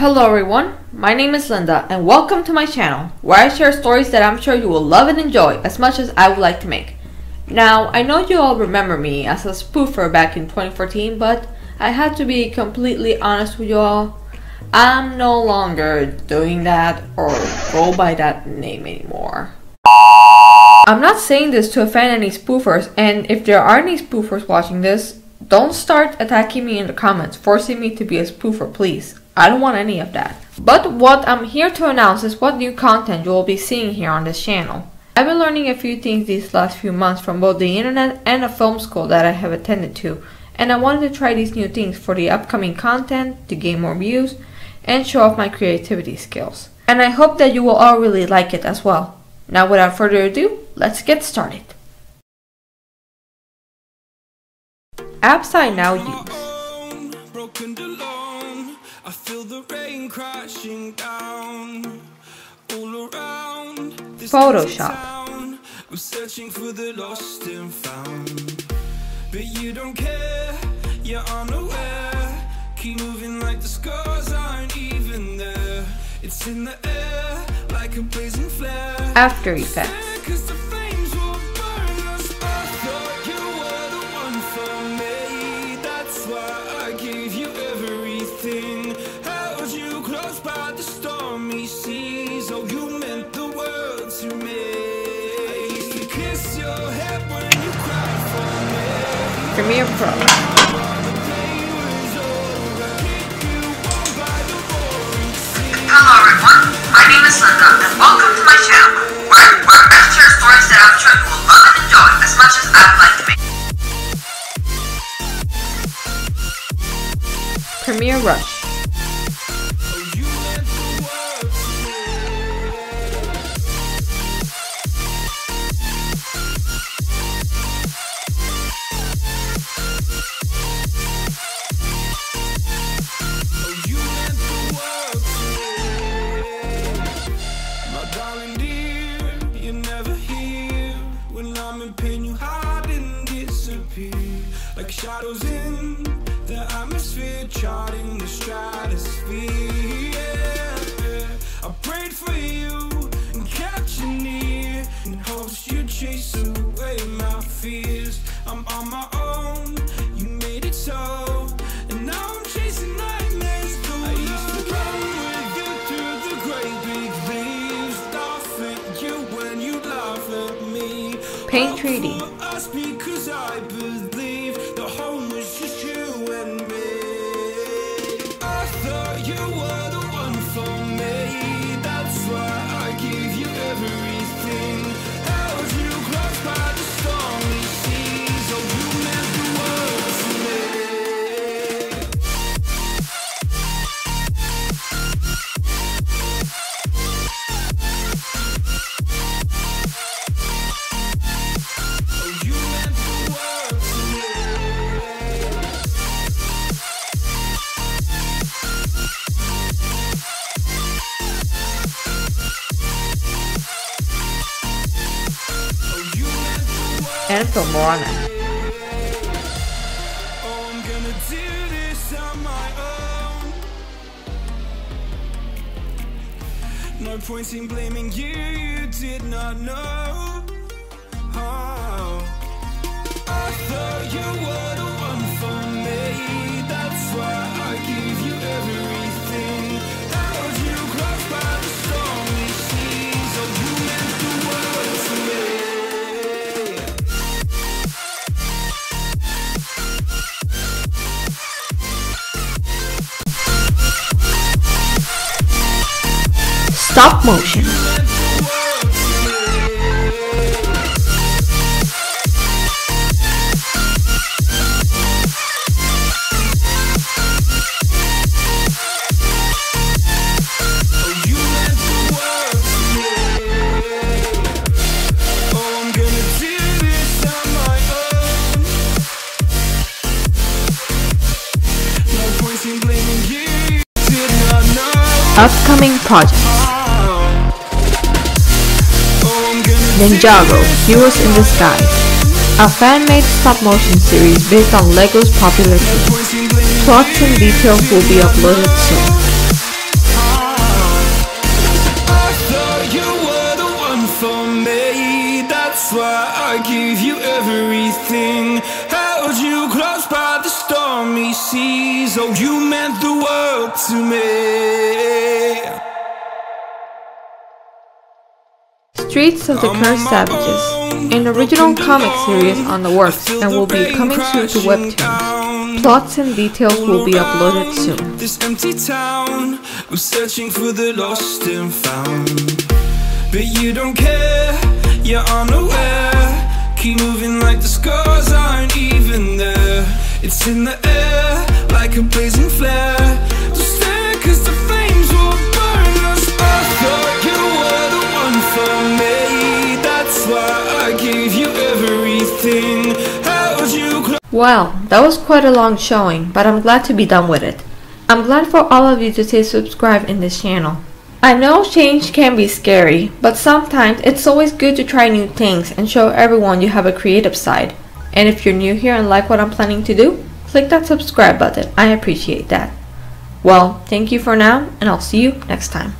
Hello everyone, my name is Linda and welcome to my channel where I share stories that I'm sure you will love and enjoy as much as I would like to make. Now, I know you all remember me as a spoofer back in 2014, but I had to be completely honest with you all. I'm no longer doing that or go by that name anymore. I'm not saying this to offend any spoofers, and if there are any spoofers watching this, don't start attacking me in the comments, forcing me to be a spoofer, please. I don't want any of that. But what I'm here to announce is what new content you will be seeing here on this channel. I've been learning a few things these last few months from both the internet and a film school that I have attended to, and I wanted to try these new things for the upcoming content, to gain more views, and show off my creativity skills. And I hope that you will all really like it as well. Now without further ado, let's get started. Apps I now use. I feel the rain crashing down all around Photoshop. I'm searching for the lost and found. But you don't care, you're unaware. Keep moving like the scars aren't even there. It's in the air like a blazing flare. After Effects. Premiere Pro. Hello everyone, my name is Linda and welcome to my channel where, where I share stories that I'm sure you will love and enjoy as much as I would like to make. Premiere Rush. Shadows in the atmosphere, charting the stratosphere. I prayed for you and kept you near Paint 3D. And Filmora. No point in blaming you, you did not know. Stop motion. Upcoming projects Ninjago, Heroes in Disguise, a fan-made stop-motion series based on LEGO's popular theme. Plots and details will be uploaded soon. Oh, you meant the world to me Streets of the Cursed Savages, an original comic series on the works and will be coming soon to Webtoons. Plots and details will be uploaded soon. This empty town, I'm searching for the lost and found. But you don't care, you're unaware. Keep moving like the scars aren't even there. It's in the air, like a blazing flare. Don't stare, cause the Well, that was quite a long showing, but I'm glad to be done with it. I'm glad for all of you to stay subscribed in this channel. I know change can be scary, but sometimes it's always good to try new things and show everyone you have a creative side. And if you're new here and like what I'm planning to do, click that subscribe button. I appreciate that. Well, thank you for now, and I'll see you next time.